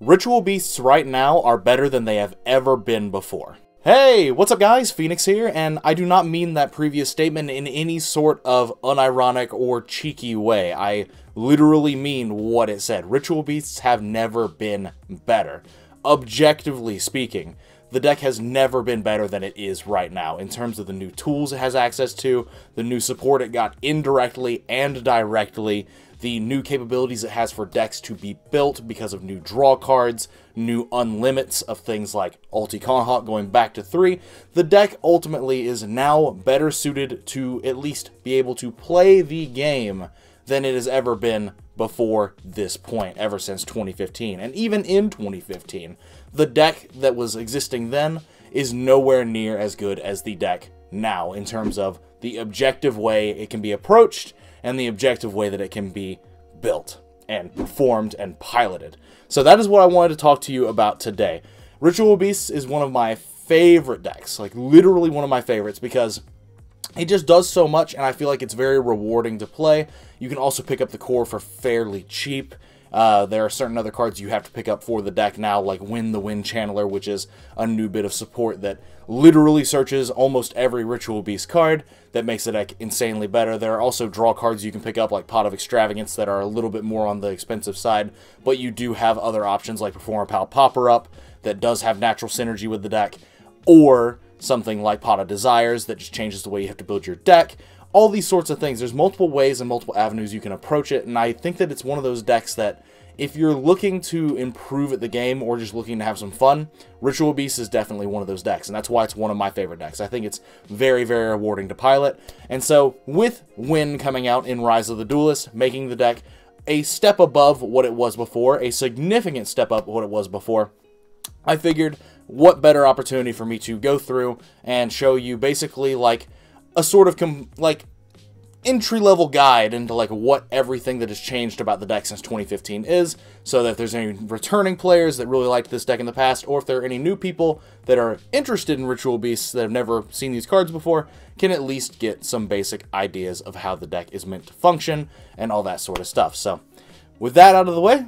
Ritual Beasts right now are better than they have ever been before. Hey, what's up guys? Phoenix here, and I do not mean that previous statement in any sort of unironic or cheeky way. I literally mean what it said. Ritual Beasts have never been better. Objectively speaking, the deck has never been better than it is right now in terms of the new tools it has access to, the new support it got indirectly and directly, the new capabilities it has for decks to be built because of new draw cards, new unlimits of things like Ulti Cannahawk going back to 3, the deck ultimately is now better suited to at least be able to play the game than it has ever been before this point, ever since 2015. And even in 2015, the deck that was existing then is nowhere near as good as the deck now in terms of the objective way it can be approached and the objective way that it can be built and performed and piloted. So that is what I wanted to talk to you about today. Ritual Beasts is one of my favorite decks, like literally one of my favorites because it just does so much and I feel like it's very rewarding to play. You can also pick up the core for fairly cheap. Uh, there are certain other cards you have to pick up for the deck now, like Wynn the Wind Channeler, which is a new bit of support that literally searches almost every Ritual Beast card that makes the deck insanely better. There are also draw cards you can pick up, like Pot of Extravagance, that are a little bit more on the expensive side, but you do have other options like Performapal Popper Up that does have natural synergy with the deck, or something like Pot of Desires that just changes the way you have to build your deck, all these sorts of things. There's multiple ways and multiple avenues you can approach it, and I think that it's one of those decks that if you're looking to improve at the game or just looking to have some fun, Ritual Beast is definitely one of those decks, and that's why it's one of my favorite decks. I think it's very, very rewarding to pilot. And so, with Wynn coming out in Rise of the Duelist, making the deck a step above what it was before, a significant step up what it was before, I figured what better opportunity for me to go through and show you basically like a sort of like entry level guide into like what everything that has changed about the deck since 2015 is so that if there's any returning players that really liked this deck in the past or if there are any new people that are interested in ritual beasts that have never seen these cards before can at least get some basic ideas of how the deck is meant to function and all that sort of stuff so with that out of the way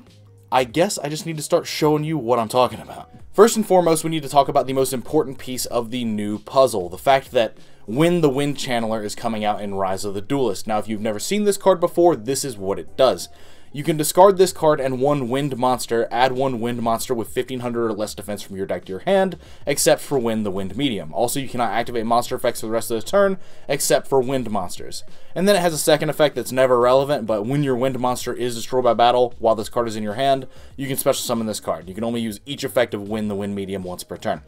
I guess I just need to start showing you what I'm talking about. First and foremost, we need to talk about the most important piece of the new puzzle, the fact that Wynn the Wind Channeler is coming out in Rise of the Duelist. Now, if you've never seen this card before, this is what it does. You can discard this card and one wind monster, add one wind monster with 1500 or less defense from your deck to your hand, except for Wynn the Wind Medium. Also, you cannot activate monster effects for the rest of the turn, except for wind monsters. And then it has a second effect that's never relevant, but when your wind monster is destroyed by battle while this card is in your hand, you can special summon this card. You can only use each effect of Wynn the Wind Medium once per turn.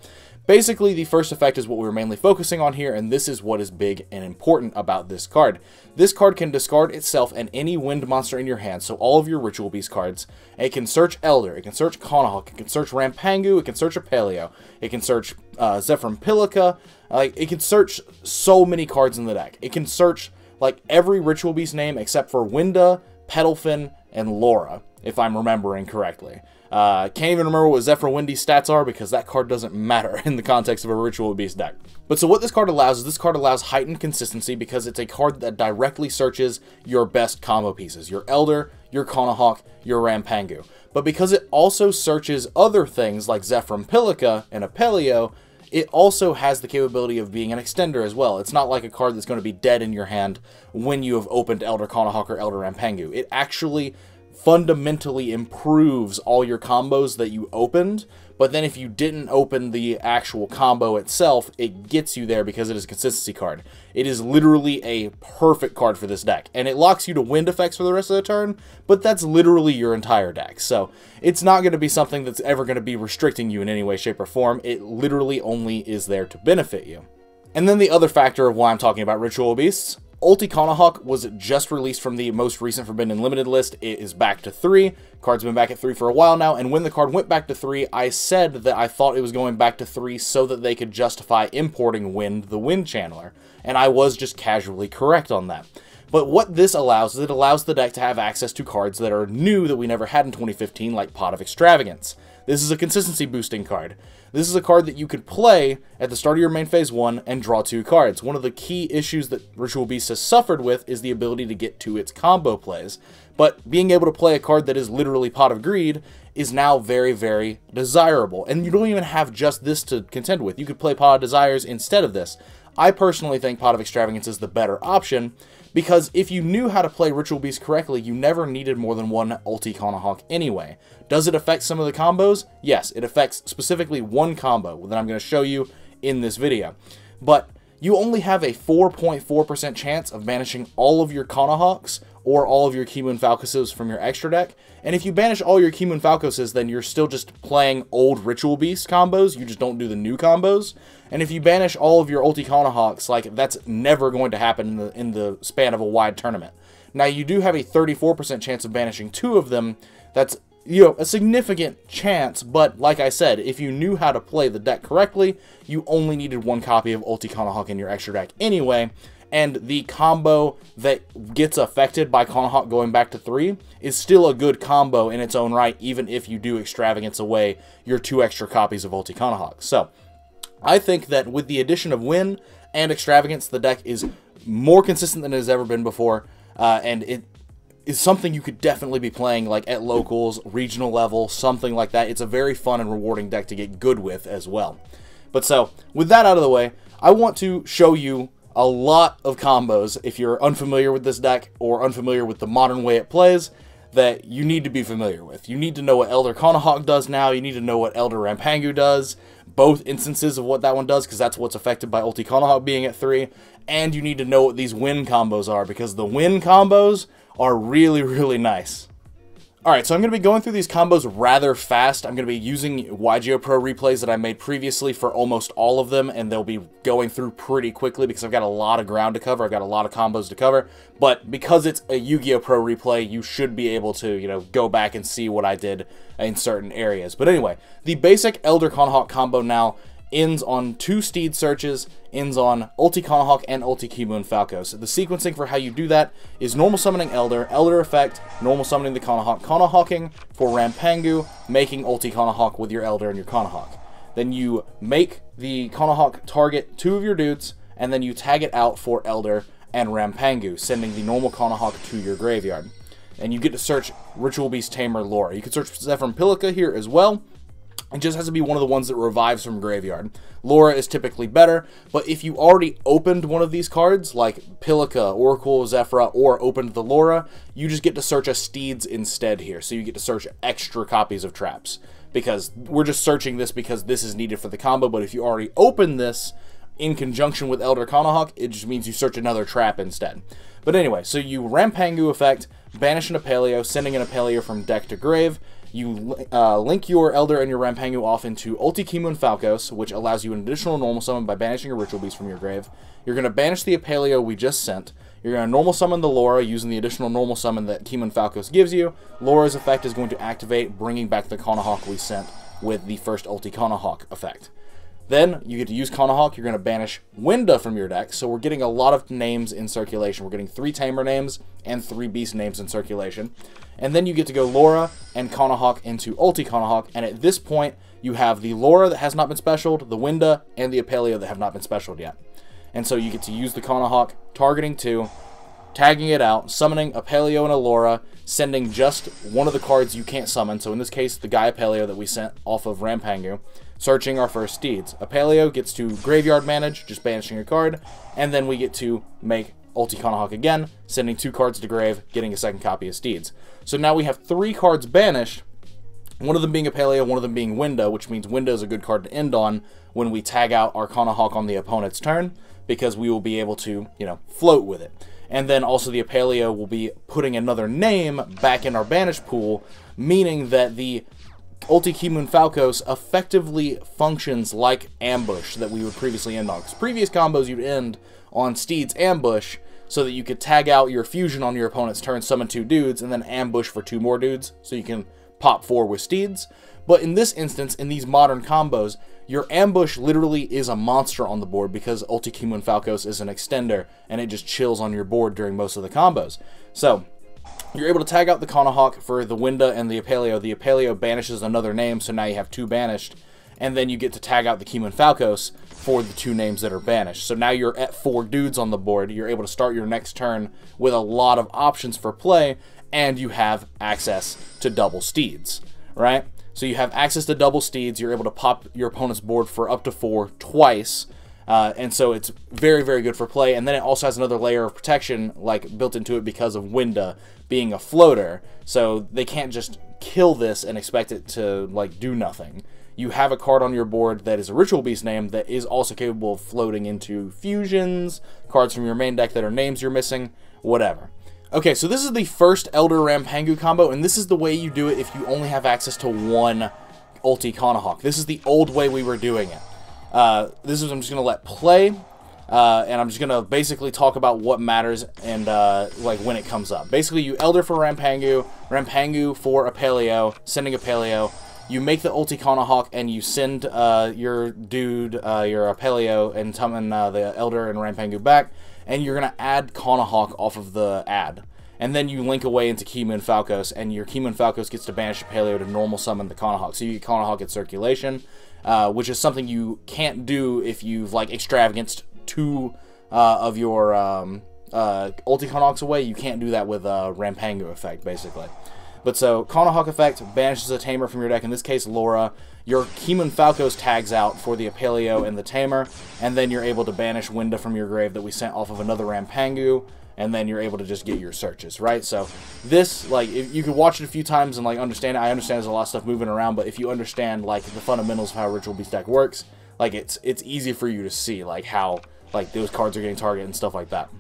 Basically, the first effect is what we're mainly focusing on here, and this is what is big and important about this card. This card can discard itself and any wind monster in your hand, so all of your Ritual Beast cards. It can search Elder, it can search Cannahawk, it can search Rampengu, it can search Apelio, it can search uh, Zefram Pilica, like, it can search so many cards in the deck. It can search, like, every Ritual Beast name except for Winda, Petalfin, and Laura, if I'm remembering correctly. Uh, can't even remember what Zephyr Windy's stats are because that card doesn't matter in the context of a Ritual Beast deck. But so what this card allows is this card allows heightened consistency because it's a card that directly searches your best combo pieces. Your Elder, your Cannahawk, your Rampengu. But because it also searches other things like Zefram Pilica and Apelio, it also has the capability of being an extender as well. It's not like a card that's going to be dead in your hand when you have opened Elder Cannahawk or Elder Rampengu. It actually fundamentally improves all your combos that you opened, but then if you didn't open the actual combo itself, it gets you there because it is a consistency card. It is literally a perfect card for this deck, and it locks you to wind effects for the rest of the turn, but that's literally your entire deck, so it's not going to be something that's ever going to be restricting you in any way, shape, or form. It literally only is there to benefit you. And then the other factor of why I'm talking about Ritual Beasts Ulti Cannahawk was just released from the most recent Forbidden Limited list. It is back to 3. Card's been back at 3 for a while now, and when the card went back to 3, I said that I thought it was going back to 3 so that they could justify importing Wynn, the Wind Channeler. And I was just casually correct on that. But what this allows is it allows the deck to have access to cards that are new that we never had in 2015, like Pot of Extravagance. This is a consistency boosting card. This is a card that you could play at the start of your main phase 1 and draw two cards. One of the key issues that Ritual Beast has suffered with is the ability to get to its combo plays. But being able to play a card that is literally Pot of Greed is now very, very desirable. And you don't even have just this to contend with. You could play Pot of Desires instead of this. I personally think Pot of Extravagance is the better option because if you knew how to play Ritual Beast correctly, you never needed more than one Ulti Cannahawk anyway. Does it affect some of the combos? Yes, it affects specifically one combo that I'm going to show you in this video. But you only have a 4.4% chance of banishing all of your Cannahawks or all of your Kimun Falcuses from your extra deck. And if you banish all your Kimun Falcuses, then you're still just playing old Ritual Beast combos. You just don't do the new combos. And if you banish all of your Ulti Cannahawks, like that's never going to happen in the, in the span of a wide tournament. Now you do have a 34% chance of banishing two of them. That's you know, a significant chance, but like I said, if you knew how to play the deck correctly, you only needed one copy of Ulti Cannahawk in your extra deck anyway, and the combo that gets affected by Cannahawk going back to 3 is still a good combo in its own right, even if you do extravagance away your two extra copies of Ulti Cannahawk. So, I think that with the addition of Wynn and Extravagance, the deck is more consistent than it has ever been before, uh, and it is something you could definitely be playing like at locals, regional level, something like that. It's a very fun and rewarding deck to get good with as well. But so, with that out of the way, I want to show you a lot of combos if you're unfamiliar with this deck or unfamiliar with the modern way it plays that you need to be familiar with. You need to know what Elder Cannahawk does now, you need to know what Elder Rampengu does, both instances of what that one does because that's what's affected by Ulti Cannahawk being at 3, and you need to know what these Wynn combos are because the Wynn combos are really, really nice. Alright, so I'm going to be going through these combos rather fast. I'm going to be using YGO Pro replays that I made previously for almost all of them, and they'll be going through pretty quickly because I've got a lot of ground to cover. I've got a lot of combos to cover, but because it's a Yu-Gi-Oh! Pro replay, you should be able to, you know, go back and see what I did in certain areas. But anyway, the basic Elder Cannahawk combo now ends on two steed searches, ends on Ulti Cannahawk and Ulti Kimun Falcos. The sequencing for how you do that is normal summoning Elder, Elder effect, normal summoning the Cannahawk, Cannahawking for Rampengu, making Ulti Cannahawk with your Elder and your Cannahawk. Then you make the Cannahawk target two of your dudes, and then you tag it out for Elder and Rampengu, sending the normal Cannahawk to your graveyard. And you get to search Ritual Beast Tamer lore. You can search Zephyr Pilica here as well, it just has to be one of the ones that revives from graveyard. Laura is typically better, but if you already opened one of these cards, like Pilica, Oracle, Zephyra, or opened the Laura, you just get to search a Steeds instead here. So you get to search extra copies of traps. Because we're just searching this because this is needed for the combo, but if you already open this in conjunction with Elder Cannahawk, it just means you search another trap instead. But anyway, so you Rampengu effect, banish an Apelio, sending an Apelio from deck to grave, you uh, link your Elder and your Rampengu off into Ulti Kimun Falcos, which allows you an additional normal summon by banishing a Ritual Beast from your grave. You're going to banish the Apelio we just sent. You're going to normal summon the Laura using the additional normal summon that Kimun Falcos gives you. Laura's effect is going to activate, bringing back the Conahawk we sent with the first Ulti Cannahawk effect. Then you get to use Cannahawk, You're going to banish Winda from your deck. So we're getting a lot of names in circulation. We're getting three Tamer names and three Beast names in circulation. And then you get to go Laura and Cannahawk into Ulti Cannahawk, And at this point, you have the Laura that has not been specialed, the Winda, and the Apelio that have not been specialed yet. And so you get to use the Cannahawk, targeting two, tagging it out, summoning a Paleo and a Laura, sending just one of the cards you can't summon. So in this case, the Gaia Paleo that we sent off of Rampengu, searching our first steeds. A Paleo gets to graveyard manage, just banishing a card, and then we get to make Ulti Cannahawk again, sending two cards to grave, getting a second copy of steeds. So now we have three cards banished, one of them being a Paleo, one of them being Winda, which means Winda is a good card to end on when we tag out our Cannahawk on the opponent's turn, because we will be able to, you know, float with it. And then also the Apelio will be putting another name back in our banish pool, meaning that the Ulti Kimun Falcos effectively functions like Ambush that we would previously end on. Because previous combos you'd end on Steed's Ambush so that you could tag out your fusion on your opponent's turn, summon two dudes, and then ambush for two more dudes so you can pop four with Steeds. But in this instance, in these modern combos, your ambush literally is a monster on the board because Ulti Kimun Falcos is an extender and it just chills on your board during most of the combos. So, you're able to tag out the Conahawk for the Winda and the Apelio. The Apelio banishes another name, so now you have two banished. And then you get to tag out the Kimun Falcos for the two names that are banished. So now you're at four dudes on the board. You're able to start your next turn with a lot of options for play, and you have access to double steeds, right? So you have access to double steeds. You're able to pop your opponent's board for up to four twice. Uh, and so it's very, very good for play. And then it also has another layer of protection, like built into it because of Winda being a floater. So they can't just kill this and expect it to like do nothing. You have a card on your board that is a Ritual Beast name that is also capable of floating into fusions, cards from your main deck that are names you're missing, whatever. Okay, so this is the first Elder Rampengu combo, and this is the way you do it if you only have access to one Ulti Cannahawk. This is the old way we were doing it. Uh, this is I'm just gonna let play, uh, and I'm just gonna basically talk about what matters and uh, like when it comes up. Basically, you Elder for Rampengu, Rampengu for Apelio, sending Apelio. You make the Ulti Cannahawk and you send uh, your dude, uh, your Apelio, and summon uh, the Elder and Rampengu back and you're to add Cannahawk off of the ad. And then you link away into Kimun Falcos, and your Kimun Falcos gets to banish Paleo to normal summon the Cannahawk. So you get Cannahawk in circulation, uh, which is something you can't do if you've like extravaganced two uh, of your um, uh, Ulti away. You can't do that with uh, Rampengu effect, basically. But so, Cannahawk effect banishes a Tamer from your deck, in this case, Laura. Your Kimun Falcos tags out for the Apelio and the Tamer, and then you're able to banish Winda from your grave that we sent off of another Rampengu, and then you're able to just get your searches, right? So this, like, if you can watch it a few times and, like, understand it. I understand there's a lot of stuff moving around, but if you understand, like, the fundamentals of how Ritual Beast deck works, like, it's, it's easy for you to see, like, how, like, those cards are getting targeted and stuff like that.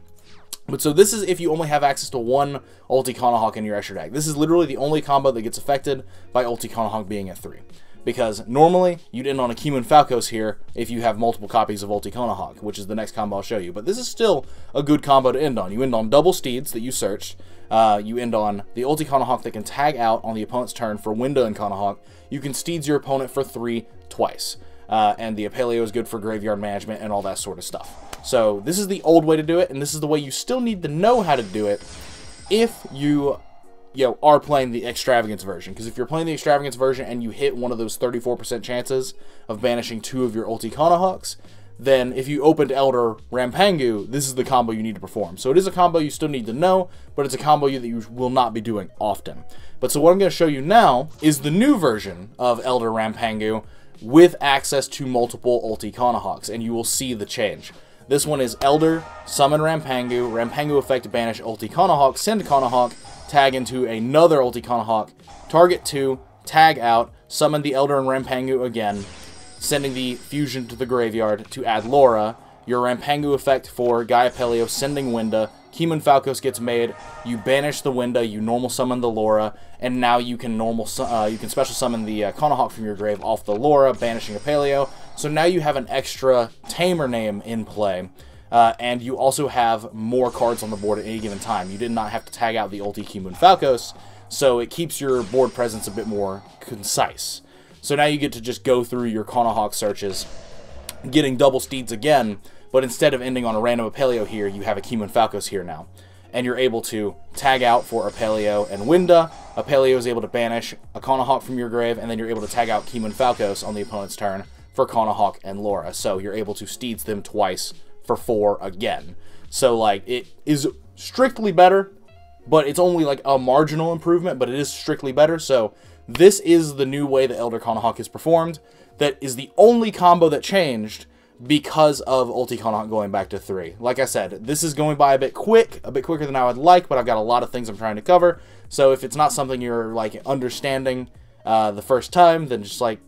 But so this is if you only have access to one Ulti Cannahawk in your extra deck. This is literally the only combo that gets affected by Ulti Cannahawk being at 3. Because normally, you'd end on a Kimun Falcos here if you have multiple copies of Ulti Cannahawk, which is the next combo I'll show you. But this is still a good combo to end on. You end on double Steeds that you searched. Uh, you end on the Ulti Cannahawk that can tag out on the opponent's turn for Winda and Cannahawk. You can Steeds your opponent for 3 twice. Uh, and the Apelio is good for graveyard management and all that sort of stuff. So this is the old way to do it, and this is the way you still need to know how to do it if you you know, are playing the extravagance version. Because if you're playing the extravagance version and you hit one of those 34% chances of banishing two of your Ulti Cannahawks, then if you opened Elder Rampengu, this is the combo you need to perform. So it is a combo you still need to know, but it's a combo that you will not be doing often. But so what I'm going to show you now is the new version of Elder Rampengu with access to multiple Ulti Cannahawks, and you will see the change. This one is Elder, Summon Rampengu, Rampengu effect banish Ulti Cannahawk, send Cannahawk, tag into another Ulti Cannahawk, target 2, tag out, summon the Elder and Rampengu again, sending the fusion to the graveyard to add Laura, your Rampengu effect for Gaia Pelio sending Winda, Kimun Falcos gets made, you banish the Winda, you normal summon the Laura, and now you can normal uh, you can special summon the uh, Cannahawk from your grave off the Laura, banishing a Paleo. So now you have an extra Tamer name in play. Uh, and you also have more cards on the board at any given time. You did not have to tag out the Ulti Kimun Falcos, so it keeps your board presence a bit more concise. So now you get to just go through your Cannahawk searches, getting double steeds again, but instead of ending on a random Apelio here, you have a Kimun Falcos here now. And you're able to tag out for Apelio and Winda. Apelio is able to banish a Cannahawk from your grave, and then you're able to tag out Kimun Falcos on the opponent's turn for Cannahawk and Laura. So you're able to steeds them twice for four again. So, like, it is strictly better, but it's only like a marginal improvement, but it is strictly better. So, this is the new way that Elder Cannahawk is performed. That is the only combo that changed because of Ulti Cannahawk going back to 3. Like I said, this is going by a bit quick, a bit quicker than I would like, but I've got a lot of things I'm trying to cover. So if it's not something you're like understanding uh, the first time, then just like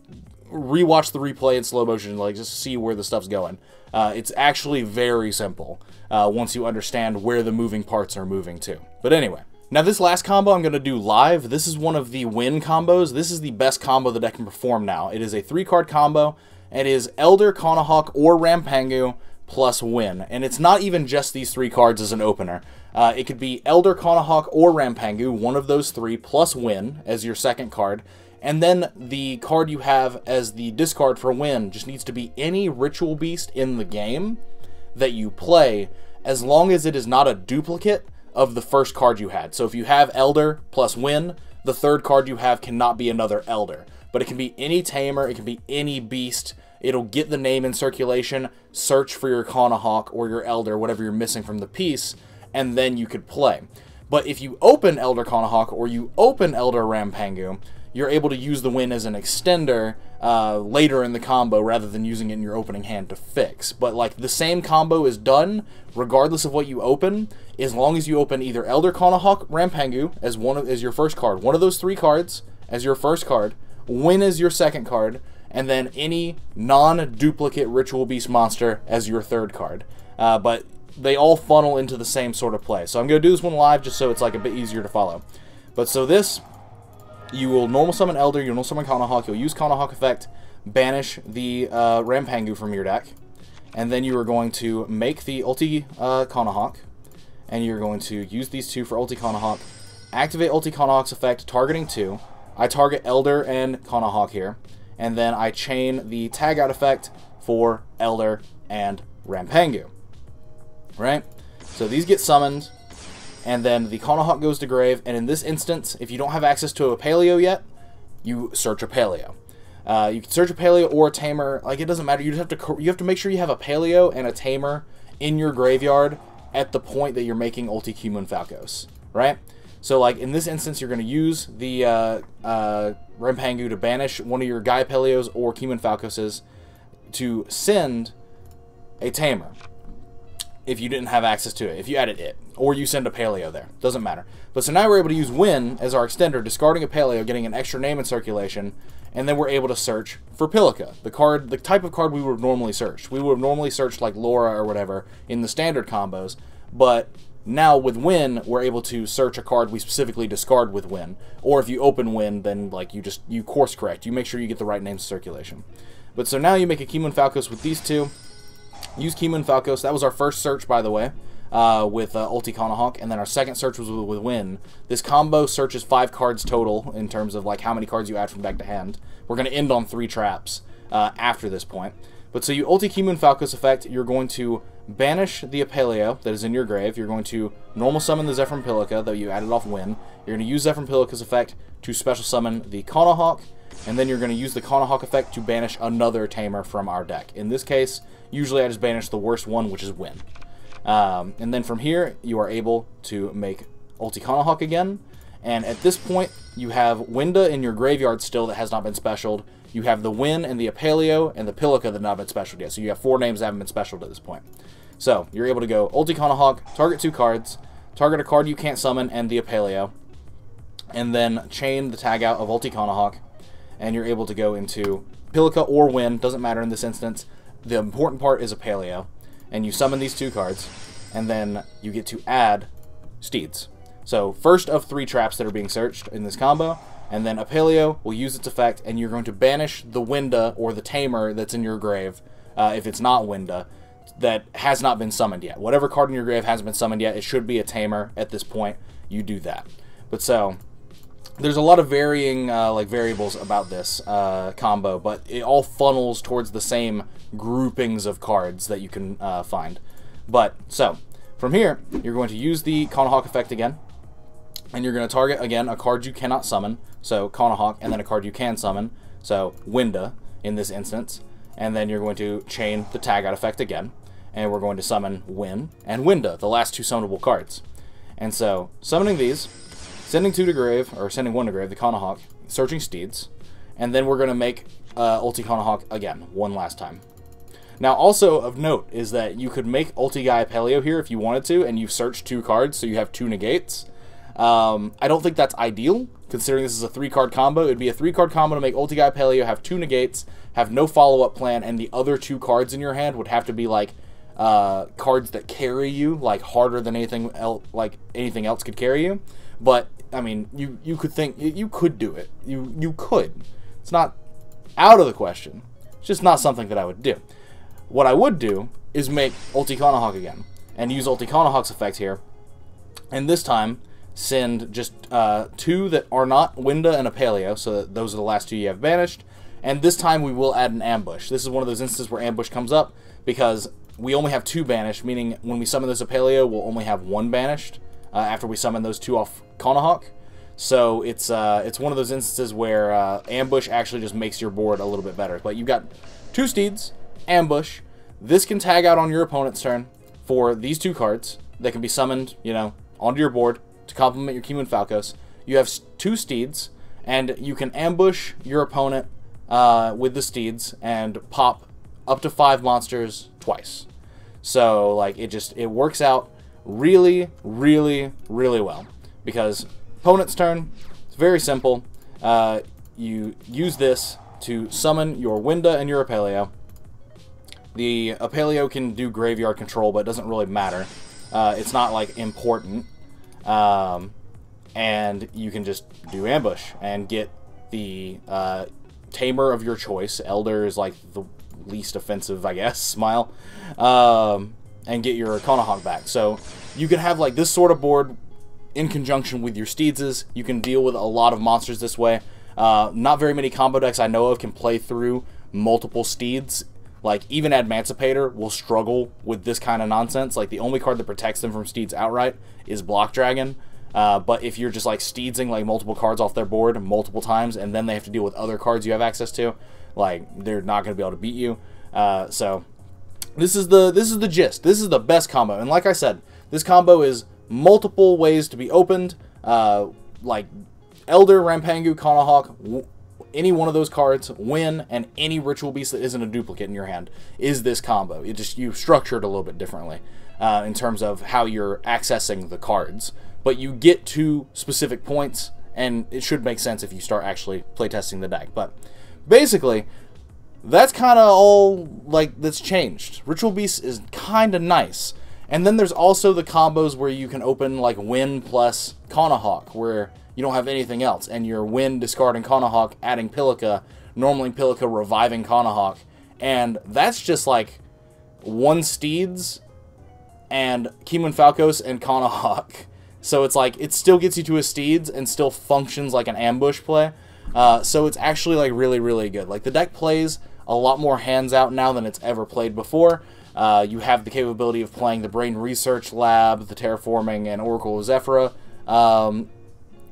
rewatch the replay in slow motion, like just see where the stuff's going. Uh, it's actually very simple uh, once you understand where the moving parts are moving to. But anyway, now this last combo I'm going to do live. This is one of the Wynn combos. This is the best combo the deck can perform now. It is a three card combo. And it is Elder, Cannahawk, or Rampengu plus Wynn. And it's not even just these three cards as an opener. Uh, it could be Elder, Cannahawk, or Rampengu, one of those three, plus Wynn as your second card. And then the card you have as the discard for Wynn just needs to be any Ritual Beast in the game that you play, as long as it is not a duplicate of the first card you had. So if you have Elder plus Wynn, the third card you have cannot be another Elder. But it can be any Tamer, it can be any Beast. It'll get the name in circulation, search for your Cannahawk or your Elder, whatever you're missing from the piece, and then you could play. But if you open Elder Cannahawk or you open Elder Rampengu, you're able to use the Wynn as an extender uh, later in the combo rather than using it in your opening hand to fix. But like the same combo is done regardless of what you open, as long as you open either Elder Cannahawk Rampengu as one of, as your first card, one of those three cards as your first card, Wynn as your second card, and then any non-duplicate Ritual Beast monster as your third card. Uh, but they all funnel into the same sort of play. So I'm going to do this one live just so it's like a bit easier to follow. But so this you will normal summon Elder, you'll normal summon Cannahawk, you'll use Cannahawk effect, banish the uh, Rampengu from your deck, and then you are going to make the Ulti uh, Cannahawk, and you're going to use these two for Ulti Cannahawk, activate Ulti Cannahawk's effect, targeting two. I target Elder and Cannahawk here, and then I chain the tag out effect for Elder and Rampengu. Right? So these get summoned, and then the Cannahawk goes to grave, and in this instance, if you don't have access to a Paleo yet, you search a Paleo. Uh, you can search a Paleo or a Tamer, like it doesn't matter, you just have to you have to make sure you have a Paleo and a Tamer in your graveyard at the point that you're making Ulti Kimun Falcos, right? So like in this instance, you're going to use the uh, uh, Rampengu to banish one of your Gaia Peleos or Kimun Falcoses to send a Tamer if you didn't have access to it, if you added it, or you send a paleo there. Doesn't matter. But so now we're able to use Wynn as our extender, discarding a paleo, getting an extra name in circulation, and then we're able to search for Pilica, the card, the type of card we would normally searched. We would normally searched like Laura or whatever in the standard combos, but now with Wynn, we're able to search a card we specifically discard with Wynn. Or if you open win, then like you just you course correct. You make sure you get the right names in circulation. But so now you make a Kimun Falcos with these two. Use Kimun Falcos. That was our first search, by the way, uh, with uh, Ulti Cannahawk, and then our second search was with, with Wynn. This combo searches five cards total in terms of like how many cards you add from deck to hand. We're going to end on three traps uh, after this point. But so you Ulti Kimun Falcos effect, you're going to banish the Apelio that is in your grave. You're going to normal summon the Zephyr Pilica that you added off Wynn. You're going to use Zephyr Pilica's effect to special summon the Cannahawk, and then you're going to use the Cannahawk effect to banish another Tamer from our deck. In this case, usually I just banish the worst one, which is Win. Um, and then from here, you are able to make Ulti Cannahawk again, and at this point, you have Winda in your graveyard still that has not been specialed. You have the Win and the Apaleo and the Pilica that have not been specialed yet. So you have four names that haven't been specialed at this point. So you're able to go Ulti Cannahawk, target two cards, target a card you can't summon, and the Apaleo, and then chain the tag out of Ulti Cannahawk, and you're able to go into Pilica or Win, doesn't matter in this instance. The important part is a Paleo, and you summon these two cards, and then you get to add Steeds. So first of three traps that are being searched in this combo, and then a Paleo will use its effect, and you're going to banish the Winda or the Tamer that's in your grave, uh, if it's not Winda, that has not been summoned yet. Whatever card in your grave hasn't been summoned yet, it should be a Tamer at this point. You do that. But so, there's a lot of varying uh, like variables about this uh, combo, but it all funnels towards the same groupings of cards that you can uh, find. But so from here, you're going to use the Cannahawk effect again, and you're going to target again a card you cannot summon, so Cannahawk, and then a card you can summon, so Winda in this instance, and then you're going to chain the tag out effect again, and we're going to summon Win and Winda, the last two summonable cards. And so summoning these sending two to grave, or sending one to grave, the Cannahawk, searching steeds, and then we're going to make uh, Ulti Cannahawk again, one last time. Now, also of note is that you could make Ulti Gaia Peleo here if you wanted to, and you search two cards, so you have two negates. Um, I don't think that's ideal, considering this is a three-card combo. It would be a three-card combo to make Ulti Gaia Peleo, have two negates, have no follow-up plan, and the other two cards in your hand would have to be, like, uh, cards that carry you, like, harder than anything else, like, anything else could carry you. But I mean, you you could think you could do it. You you could. It's not out of the question. It's just not something that I would do. What I would do is make Ulti Cannahawk again and use Ulti Cannahawk's effect here. And this time send just uh, two that are not Winda and Apelio, so those are the last two you have banished. And this time we will add an ambush. This is one of those instances where ambush comes up because we only have two banished, meaning when we summon this Apaleo, we'll only have one banished uh, after we summon those two off Cannahawk. So it's uh, it's one of those instances where uh, ambush actually just makes your board a little bit better. But you've got two steeds, ambush. This can tag out on your opponent's turn for these two cards that can be summoned, you know, onto your board to complement your Kimun Falcos. You have two steeds, and you can ambush your opponent uh, with the steeds and pop up to five monsters twice. So like it just it works out really, really, really well because opponent's turn. It's very simple. Uh, you use this to summon your Winda and your Apelio. The Apelio can do graveyard control, but it doesn't really matter. Uh, it's not like important. Um, and you can just do ambush and get the uh, tamer of your choice. Elder is like the least offensive, I guess. Smile, um, and get your Cannahawk back. So you can have like this sort of board in conjunction with your Steedses. You can deal with a lot of monsters this way. Uh, not very many combo decks I know of can play through multiple Steeds. Like, even Emancipator will struggle with this kind of nonsense. Like, the only card that protects them from Steeds outright is Block Dragon. Uh, but if you're just like steedsing like multiple cards off their board multiple times, and then they have to deal with other cards you have access to, like they're not going to be able to beat you. Uh, so this is the this is the gist. This is the best combo, and like I said, this combo is multiple ways to be opened. Uh, like Elder, Rampengu, Cannahawk, any one of those cards, Wynn, and any Ritual Beast that isn't a duplicate in your hand is this combo. It just you structure it a little bit differently uh, in terms of how you're accessing the cards, but you get to specific points, and it should make sense if you start actually playtesting the deck. But basically, that's kind of all like that's changed. Ritual Beast is kind of nice. And then there's also the combos where you can open like Wynn plus Cannahawk, where you don't have anything else, and you're Wynn discarding Cannahawk, adding Pilica, normally Pilica reviving Cannahawk, and that's just like one Steeds and Kimun Falcos and Cannahawk. So it's like it still gets you to a Steeds and still functions like an ambush play. Uh, so it's actually like really really good. Like the deck plays a lot more hands out now than it's ever played before. Uh, you have the capability of playing the Brain Research Lab, the Terraforming, and Oracle of Zefra um,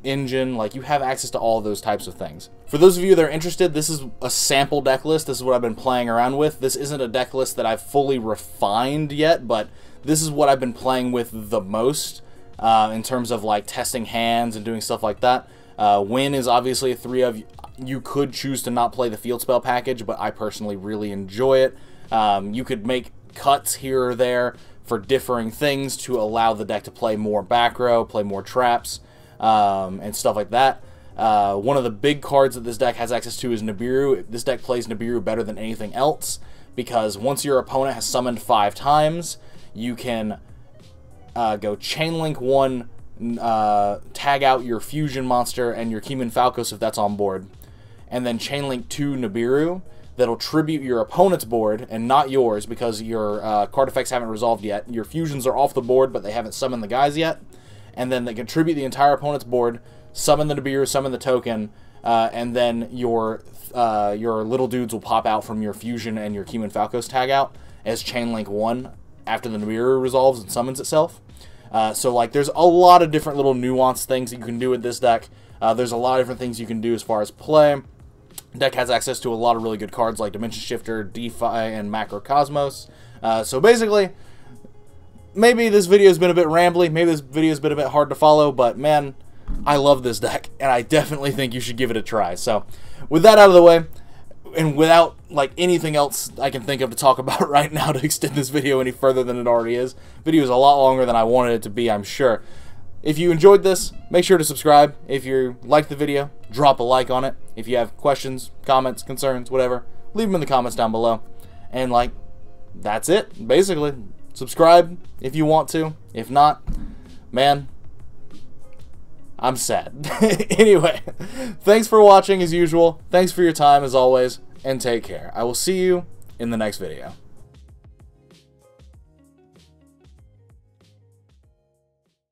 engine. Like, you have access to all those types of things. For those of you that are interested, this is a sample deck list. This is what I've been playing around with. This isn't a deck list that I've fully refined yet, but this is what I've been playing with the most uh, in terms of, like, testing hands and doing stuff like that. Uh, Wynn is obviously a three of... You could choose to not play the field spell package, but I personally really enjoy it. Um, you could make cuts here or there for differing things to allow the deck to play more back row, play more traps, um, and stuff like that. Uh, one of the big cards that this deck has access to is Nibiru. This deck plays Nibiru better than anything else because once your opponent has summoned five times, you can uh, go Chainlink 1, uh, tag out your Fusion monster and your Kimun Falcos if that's on board, and then Chainlink to Nibiru, that'll tribute your opponent's board and not yours because your uh, card effects haven't resolved yet. Your fusions are off the board, but they haven't summoned the guys yet. And then they contribute the entire opponent's board, summon the Nibiru, summon the token, uh, and then your uh, your little dudes will pop out from your fusion and your Kimun Falcos tag out as Chainlink 1 after the Nibiru resolves and summons itself. Uh, so, like, there's a lot of different little nuanced things that you can do with this deck. Uh, there's a lot of different things you can do as far as play. Deck has access to a lot of really good cards like Dimension Shifter, DeFi, and Macrocosmos. Uh, so basically, maybe this video has been a bit rambly, maybe this video has been a bit hard to follow, but man, I love this deck, and I definitely think you should give it a try. So, with that out of the way, and without like anything else I can think of to talk about right now to extend this video any further than it already is, video is a lot longer than I wanted it to be, I'm sure. If you enjoyed this, make sure to subscribe. If you liked the video, drop a like on it. If you have questions, comments, concerns, whatever, leave them in the comments down below. And, like, that's it, basically. Subscribe if you want to. If not, man, I'm sad. anyway, thanks for watching as usual. Thanks for your time as always, and take care. I will see you in the next video.